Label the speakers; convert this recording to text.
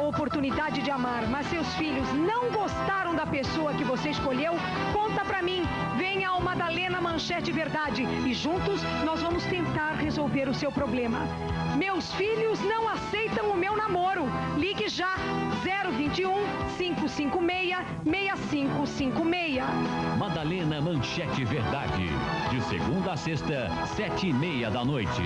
Speaker 1: oportunidade de amar, mas seus filhos não gostaram da pessoa que você escolheu, conta pra mim. Venha ao Madalena Manchete Verdade e juntos nós vamos tentar resolver o seu problema. Meus filhos não aceitam o meu namoro. Ligue já 021 556 6556.
Speaker 2: Madalena Manchete Verdade. De segunda a sexta, sete e meia da noite.